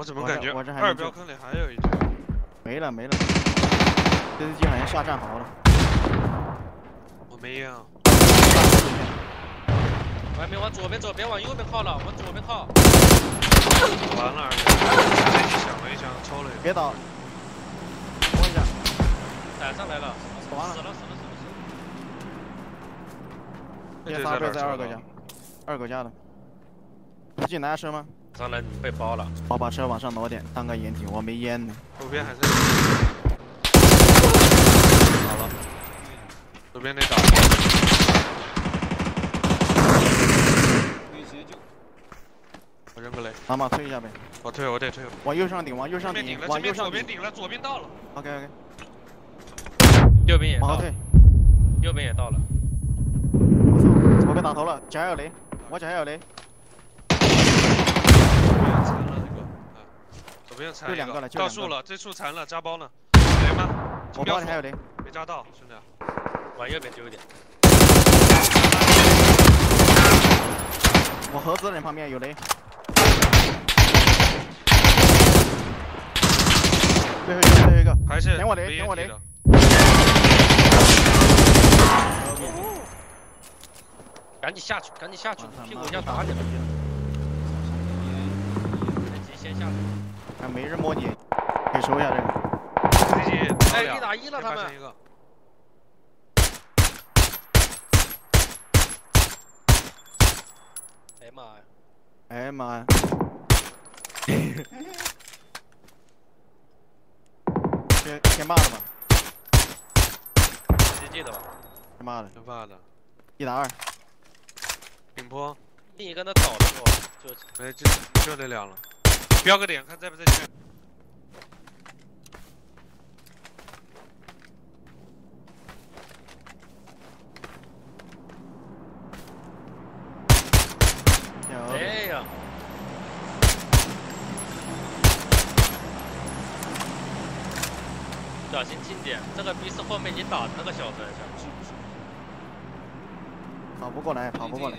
我怎么感觉我这还二标坑里还有一只？没了没了。这只鸡好像下战壕了。我没烟啊。外面往左边走，别往右边靠了，往左边靠。完了，了一枪，抽了一个。别倒。摸一下。踩上来了，完了死了死了死了死了。这在二哥家，二哥家的。附近拿车吗？上来被包了，我把车往上挪点，当个掩体，我没烟呢。左边还是。好了，左边那打。可以直接救。我扔个雷，妈妈推一下呗，我退，我得退。往右上顶，往右上顶往右上顶。左边顶了，左边到了。OK OK，右边也到了，往后退。右边也到了。我被打头了，脚下有雷，我脚下有雷。就两个了就两个到树了，这树残了，扎包呢。雷吗？我包里还有雷。没扎到，兄弟。往右边丢一点。我盒子人旁边有雷。最后一个，最后一个。还是点我雷没点我雷赶紧下去，赶紧下去屁妈股要打你了。直接先下去。还没人摸你，可以收一下这个。飞机哎，一打一了，他们。哎呀妈呀！哎呀妈呀！先先骂了吧，直接的吧。先骂了，真发的。一打二。顶坡，另一个那倒的时候就没就就这两了。标个点，看在不在线。哎呀，小心近点，这个逼是后面你打的那个小子，跑不过来，跑不过来。